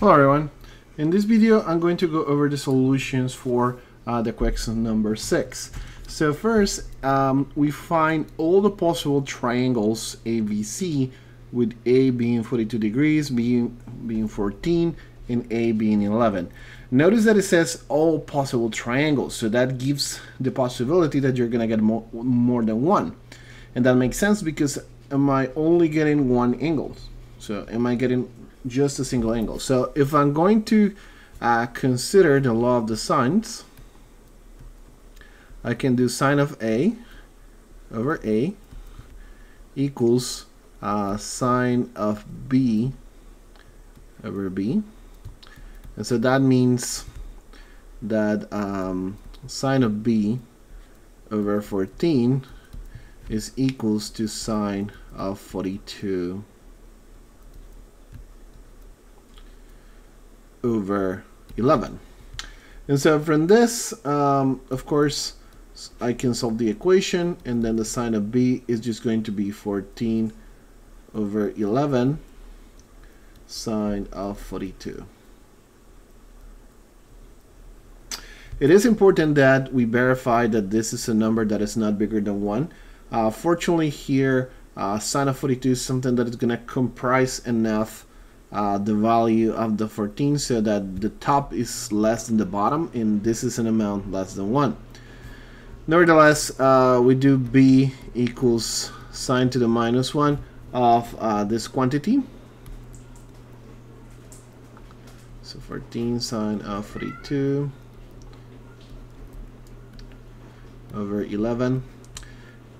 Hello everyone. In this video I'm going to go over the solutions for uh, the question number 6. So first um, we find all the possible triangles ABC with A being 42 degrees, B being 14 and A being 11. Notice that it says all possible triangles so that gives the possibility that you're gonna get more, more than one and that makes sense because am I only getting one angle? So am I getting just a single angle. So if I'm going to uh, consider the law of the sines, I can do sine of A over A equals uh, sine of B over B. And so that means that um, sine of B over 14 is equals to sine of 42 over 11. And so from this, um, of course, I can solve the equation, and then the sine of b is just going to be 14 over 11 sine of 42. It is important that we verify that this is a number that is not bigger than 1. Uh, fortunately here, uh, sine of 42 is something that is going to comprise enough uh, the value of the 14 so that the top is less than the bottom and this is an amount less than 1. Nevertheless, uh, we do b equals sine to the minus 1 of uh, this quantity. So 14 sine of 42 over 11.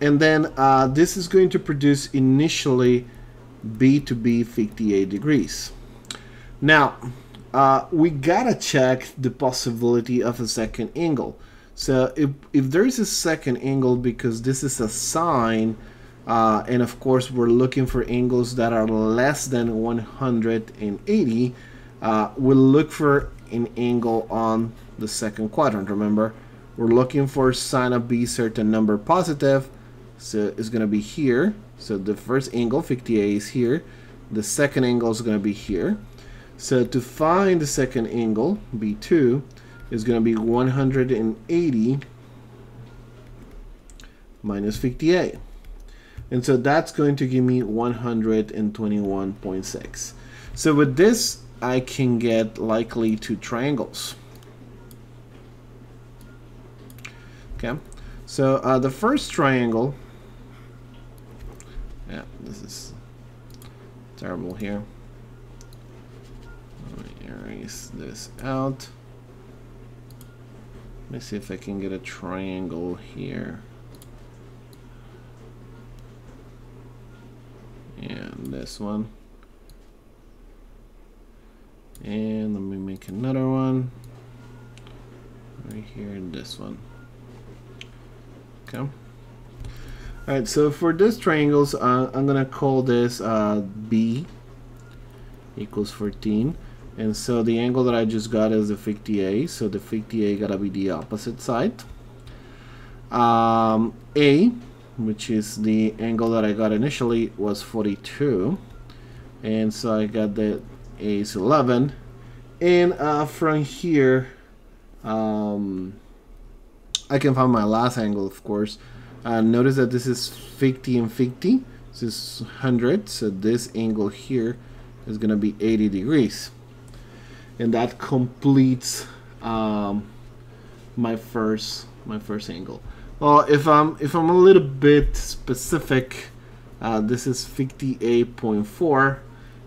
And then uh, this is going to produce initially B to be 58 degrees. Now, uh, we gotta check the possibility of a second angle. So if, if there is a second angle, because this is a sine, uh, and of course we're looking for angles that are less than 180, uh, we'll look for an angle on the second quadrant. Remember, we're looking for sine of b certain number positive, so it's to be here. So the first angle, 50A, is here. The second angle is going to be here. So to find the second angle, B2, is going to be 180 minus 50A. And so that's going to give me 121.6. So with this, I can get likely two triangles. Okay, so uh, the first triangle yeah, this is terrible here. Erase this out. Let me see if I can get a triangle here. And this one. And let me make another one. Right here, this one. Okay. Alright, so for this triangles, uh, I'm going to call this uh, B equals 14. And so the angle that I just got is the 50A, so the 50A got to be the opposite side. Um, A, which is the angle that I got initially, was 42. And so I got that A is 11. And uh, from here, um, I can find my last angle, of course. Uh, notice that this is 50 and 50. This is 100. So this angle here is going to be 80 degrees. And that completes um, my first my first angle. Well, if I'm if I'm a little bit specific, uh, this is 58.4,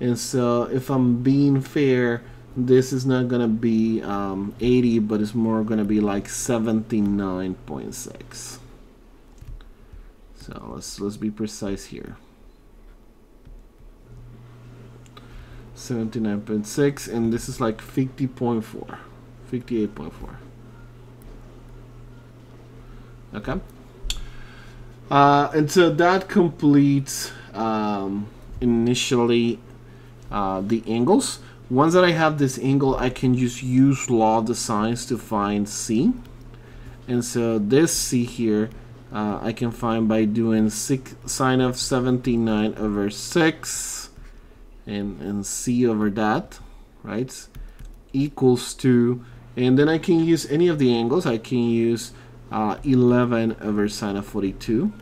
and so if I'm being fair, this is not gonna be um, 80, but it's more gonna be like 79.6. So let's let's be precise here. 79.6 and this is like 50.4 58.4 okay. Uh, and so that completes um, initially uh, the angles. Once that I have this angle I can just use law of the sines to find C. And so this C here uh, I can find by doing six, sine of 79 over 6 and, and C over that. right, equals to, and then I can use any of the angles. I can use uh, 11 over sine of 42.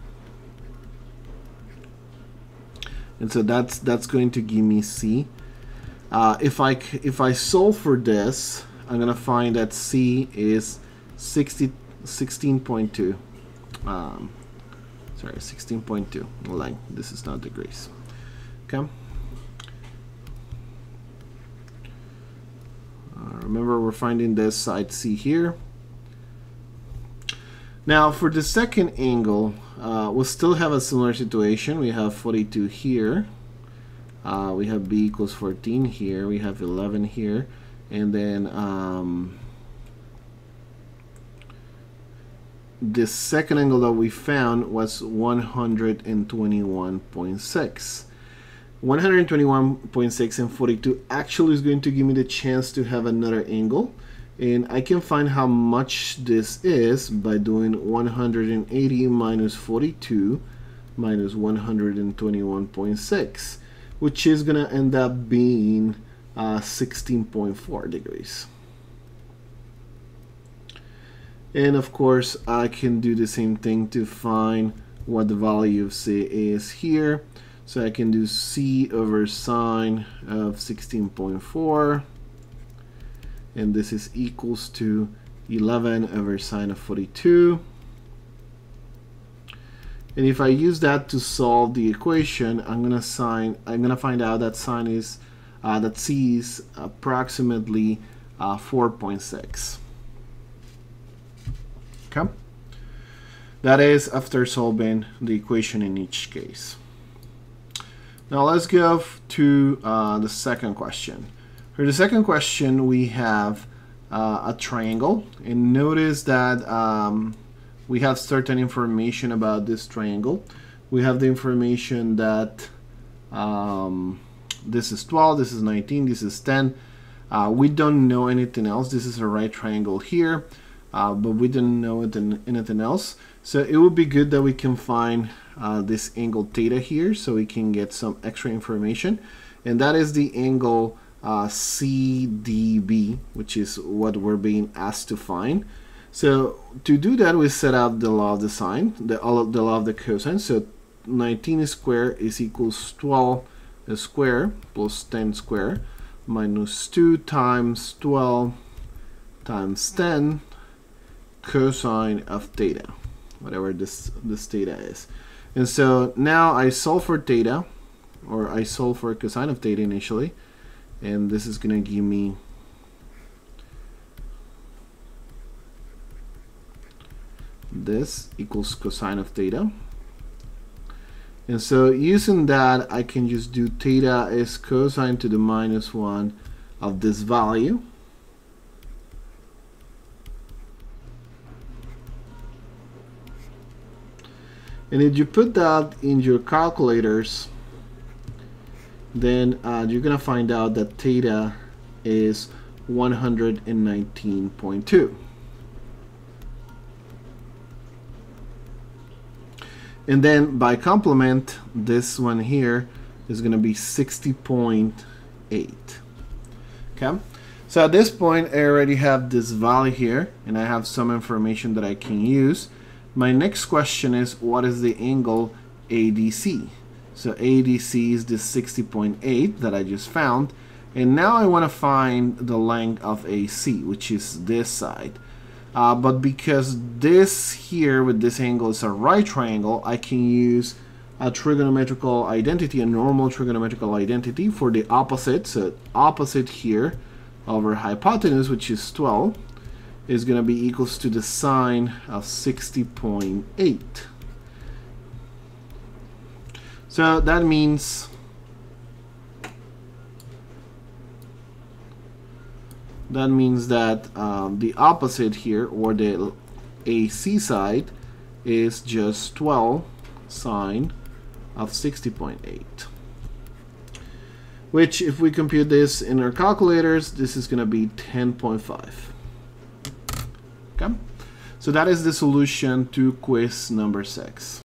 And so that's that's going to give me C. Uh, if I if I solve for this, I'm gonna find that C is 60 16.2. Um, sorry, 16.2 length. This is not degrees. Okay. Uh, remember, we're finding this side C here. Now, for the second angle, uh, we'll still have a similar situation. We have 42 here. Uh, we have b equals 14 here. We have 11 here. And then um, the second angle that we found was 121.6. 121.6 and 42 actually is going to give me the chance to have another angle and I can find how much this is by doing 180 minus 42 minus 121.6 which is gonna end up being uh, 16.4 degrees and of course I can do the same thing to find what the value of C is here. So I can do C over sine of 16.4 and this is equals to 11 over sine of 42 and if I use that to solve the equation I'm gonna sign I'm gonna find out that sine is uh, that C is approximately uh, 4.6 that is after solving the equation in each case now let's go to uh, the second question for the second question, we have uh, a triangle. And notice that um, we have certain information about this triangle. We have the information that um, this is 12, this is 19, this is 10. Uh, we don't know anything else. This is a right triangle here, uh, but we didn't know it anything else. So it would be good that we can find uh, this angle theta here so we can get some extra information. And that is the angle uh, CDB, which is what we're being asked to find. So to do that, we set up the law of the sine, the, the law of the cosine. So 19 square is equals 12 square plus 10 square minus 2 times 12 times 10 cosine of theta, whatever this, this theta is. And so now I solve for theta, or I solve for cosine of theta initially and this is going to give me this equals cosine of theta and so using that I can just do theta is cosine to the minus 1 of this value and if you put that in your calculators then uh, you're gonna find out that theta is 119.2 and then by complement this one here is gonna be 60.8 okay? So at this point I already have this value here and I have some information that I can use my next question is what is the angle ADC so ADC is this 60.8 that I just found. And now I want to find the length of AC, which is this side. Uh, but because this here with this angle is a right triangle, I can use a trigonometrical identity, a normal trigonometrical identity for the opposite. So opposite here over hypotenuse, which is 12, is going to be equals to the sine of 60.8. So that means that means that um, the opposite here or the AC side is just 12 sine of 60.8 which if we compute this in our calculators this is going to be 10.5 okay so that is the solution to quiz number 6